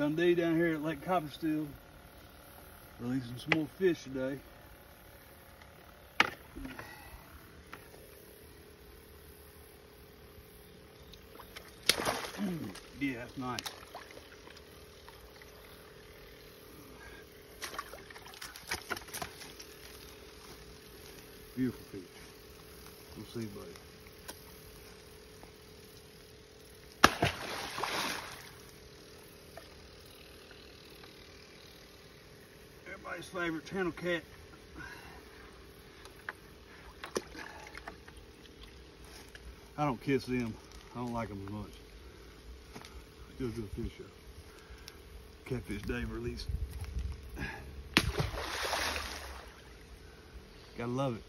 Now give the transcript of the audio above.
Dundee down here at Lake Coppersteel. Releasing some more fish today. yeah, that's nice. Beautiful fish. We'll see, buddy. Everybody's favorite channel cat. I don't kiss them. I don't like them as much. Go to the fish show. Catfish Dave release. Gotta love it.